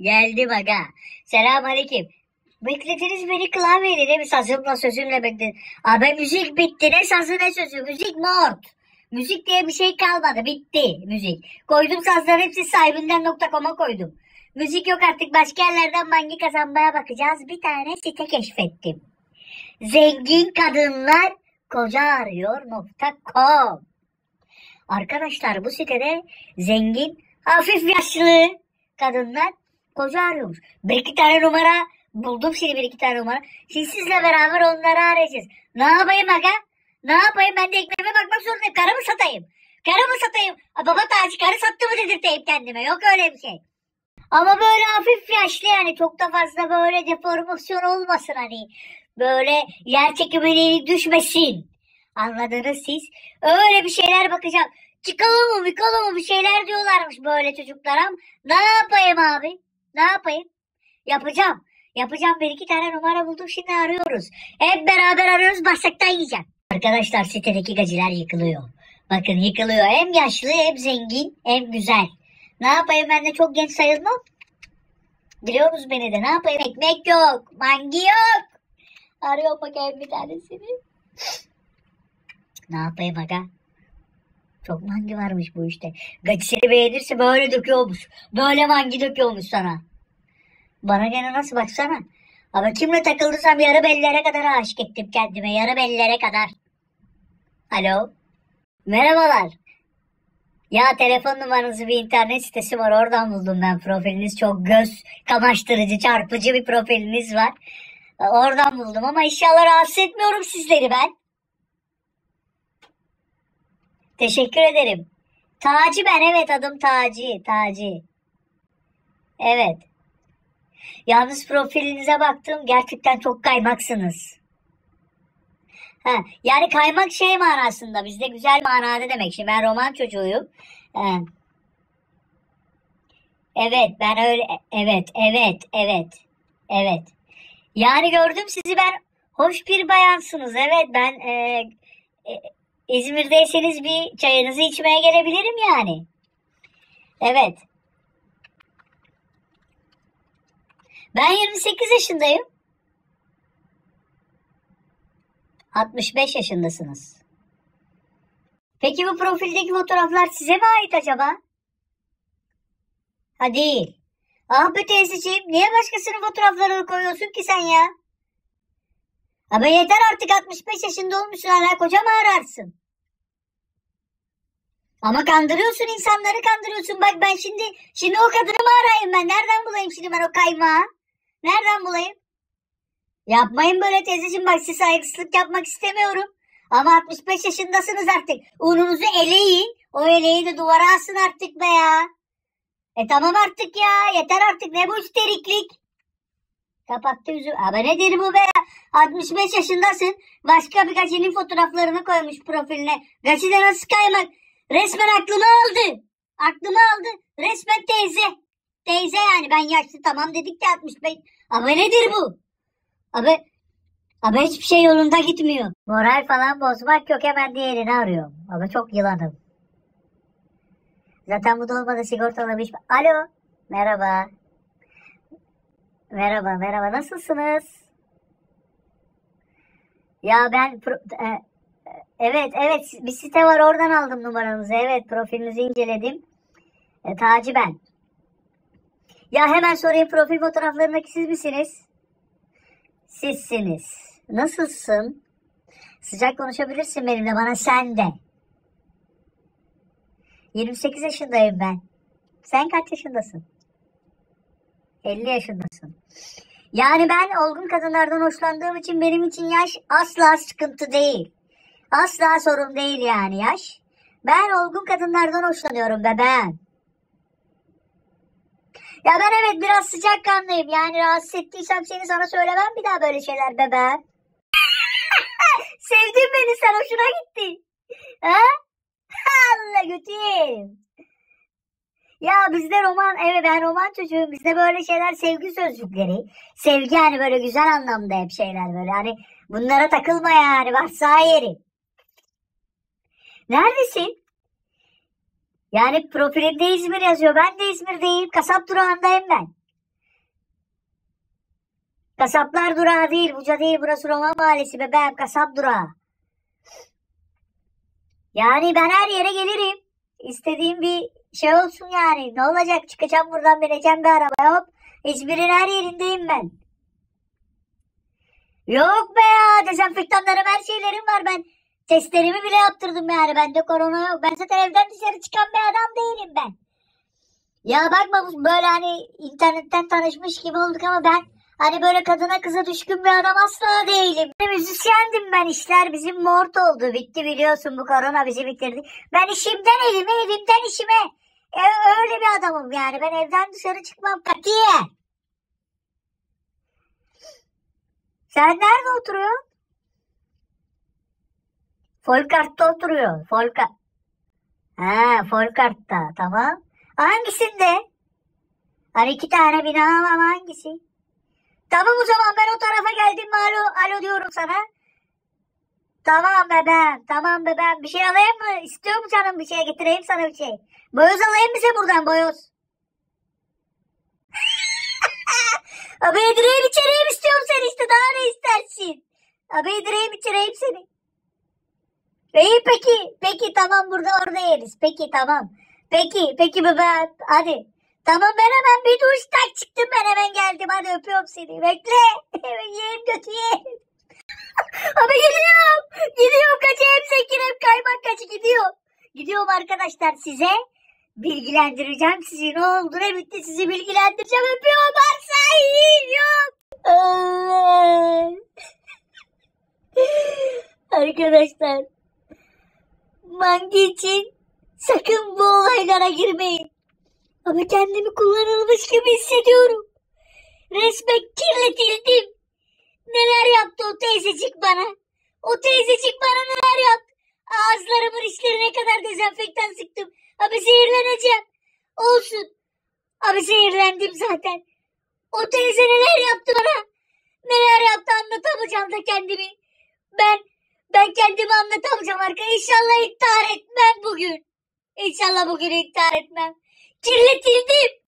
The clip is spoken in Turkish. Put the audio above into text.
Geldim aga. Selam aleyküm. Beklediniz beni klavyeyle değil mi? Sazımla sözümle beklediniz. Abi müzik bitti. Ne sazı ne sözü. Müzik mort. Müzik diye bir şey kalmadı. Bitti müzik. Koydum sazların hepsi sahibinden.com'a koydum. Müzik yok artık. Başka yerlerden mangi kazanmaya bakacağız. Bir tane site keşfettim. Zengin kadınlar koca arıyor.com Arkadaşlar bu sitede zengin, hafif yaşlı kadınlar koca arıyormuş. Bir iki tane numara buldum şimdi bir iki tane numara. Şimdi sizle beraber onları arayacağız. Ne yapayım aga? Ne yapayım ben de ekmeğime bakmak zorundayım. Karı mı satayım? Karı mı satayım? Aa, baba tacı karı sattı mı dedirteyim kendime. Yok öyle bir şey. Ama böyle hafif yaşlı yani çok da fazla böyle deformasyon olmasın hani. Böyle yer çekimine düşmesin. Anladınız siz? Öyle bir şeyler bakacağım. Çıkalım mı mikalım mı bir şeyler diyorlarmış böyle çocuklara. Ne yapayım abi? Ne yapayım? Yapacağım. Yapacağım bir iki tane numara buldum şimdi arıyoruz. Hep beraber arıyoruz başlıktan yiyeceğim. Arkadaşlar sitedeki gaciler yıkılıyor. Bakın yıkılıyor. Hem yaşlı hem zengin hem güzel. Ne yapayım ben de çok genç sayılmam. Biliyorsunuz beni de ne yapayım ekmek yok. Mangi yok. Arıyorum bakayım bir tanesini. Ne yapayım aga? Çok mangi varmış bu işte. Seni beğenirse böyle döküyormuş. Böyle mangi döküyormuş sana. Bana gene nasıl baksana. Ama kimle takıldıysam yarı bellere kadar aşık ettim kendime. Yarı bellere kadar. Alo. Merhabalar. Ya telefon numaranızı bir internet sitesi var. Oradan buldum ben profiliniz. Çok göz kamaştırıcı, çarpıcı bir profiliniz var. Oradan buldum ama inşallah rahatsız etmiyorum sizleri ben. Teşekkür ederim. Taci ben evet adım Taci. Taci. Evet. Yalnız profilinize baktım gerçekten çok kaymaksınız. Ha, yani kaymak şey manasında bizde güzel manada demek. Şimdi ben roman çocuğuyum. Ha. Evet ben öyle evet evet evet evet. Yani gördüm sizi ben hoş bir bayansınız. Evet ben e, e, İzmir'deyseniz bir çayınızı içmeye gelebilirim yani. Evet. Ben 28 yaşındayım. 65 yaşındasınız. Peki bu profildeki fotoğraflar size mi ait acaba? Ha değil. Ah be teyzeciğim niye başkasının fotoğraflarını koyuyorsun ki sen ya? Ama yeter artık 65 yaşında olmuşsun hala koca mı ararsın? Ama kandırıyorsun insanları kandırıyorsun. Bak ben şimdi şimdi o kadını mı arayayım ben? Nereden bulayım şimdi ben o kaymağı? Nereden bulayım? Yapmayın böyle teyzeciğim bak size saygısızlık yapmak istemiyorum. Ama 65 yaşındasınız artık. Ununuzu eleyin. O eleği de duvara asın artık be ya. E tamam artık ya. Yeter artık. Ne bu üsteriklik? Kapattı yüzü. Ama nedir bu be ya? 65 yaşındasın. Başka bir gacinin fotoğraflarını koymuş profiline. Gaci de nasıl kaymak? Resmen aklımı aldı. Aklımı aldı. Resmen teyze. Teyze yani ben yaşlı tamam dedik de 65. Ama nedir bu? Abi, abi hiçbir şey yolunda gitmiyor. Moral falan bozmak yok hemen diğerini arıyorum. Ama çok yılanım. Zaten bu da olmadı sigortalamış. Alo. Merhaba. Merhaba merhaba nasılsınız? Ya ben e, evet evet bir site var oradan aldım numaranızı. Evet profilinizi inceledim. E, Taci ben. Ya hemen sorayım profil fotoğraflarındaki siz misiniz? Sizsiniz. Nasılsın? Sıcak konuşabilirsin benimle bana sen de. 28 yaşındayım ben. Sen kaç yaşındasın? 50 yaşındasın. Yani ben olgun kadınlardan hoşlandığım için benim için yaş asla sıkıntı değil. Asla sorun değil yani yaş. Ben olgun kadınlardan hoşlanıyorum bebeğim. Ya ben evet biraz sıcakkanlıyım. Yani rahatsız ettiysem seni sana söylemem bir daha böyle şeyler bebeğim. Sevdin beni sen hoşuna gitti. Ha? Allah götüreyim. Ya bizde roman, evet ben roman çocuğum. Bizde böyle şeyler sevgi sözcükleri. Sevgi hani böyle güzel anlamda hep şeyler böyle. Hani bunlara takılma yani varsa yeri. Neredesin? Yani profilinde İzmir yazıyor. Ben de İzmir'deyim. Kasap durağındayım ben. Kasaplar durağı değil. Buca değil. Burası Roma Mahallesi bebeğim. Kasap durağı. Yani ben her yere gelirim. İstediğim bir şey olsun yani. Ne olacak? Çıkacağım buradan bineceğim bir arabaya hop. İzmir'in her yerindeyim ben. Yok be ya. Dezenfektanlarım her şeylerim var. Ben testlerimi bile yaptırdım yani. Bende korona yok. Ben zaten evden dışarı çıkan bir adam değilim ben. Ya bakma böyle hani internetten tanışmış gibi olduk ama ben hani böyle kadına kıza düşkün bir adam asla değilim. Müzisyendim ben işler bizim mort oldu. Bitti biliyorsun bu korona bizi bitirdi. Ben işimden elime evimden işime. Öyle bir adamım yani. Ben evden dışarı çıkmam katiyen. Sen nerede oturuyorsun? Folkart'ta oturuyor. Folkart. Ha, Folkart'ta. Tamam. Hangisinde? Hani iki tane bina ama hangisi? Tamam o zaman ben o tarafa geldim alo, alo diyorum sana. Tamam bebeğim, tamam bebeğim. Bir şey alayım mı? İstiyor mu canım bir şey getireyim sana bir şey? Boyoz alayım mı sen buradan boyoz? Abi yedireyim içereyim istiyorum seni işte daha ne istersin? Abi yedireyim içereyim seni. İyi peki, peki tamam burada orada yeriz. Peki tamam. Peki, peki bebeğim hadi. Tamam ben hemen bir duştan çıktım ben hemen geldim hadi öpüyorum seni. Bekle. Yiyeyim götüreyim. Abi gidiyorum. Gidiyorum kaçı hem hem kaymak kaçı gidiyor. Gidiyorum arkadaşlar size. Bilgilendireceğim sizi ne oldu ne bitti sizi bilgilendireceğim. Öpüyorum yiyorum. Arkadaşlar Mangi için sakın bu olaylara girmeyin. Ama kendimi kullanılmış gibi hissediyorum. Resmen kirletildim. Neler yaptı o teyzecik bana? O teyzecik bana neler yaptı? Ağızlarımın içlerine kadar dezenfektan sıktım. Abi zehirleneceğim. Olsun. Abi zehirlendim zaten. O teyze neler yaptı bana? Neler yaptı anlatamayacağım da kendimi. Ben ben kendimi anlatamayacağım arkadaşlar. İnşallah intihar etmem bugün. İnşallah bugün intihar etmem. Kirletildim.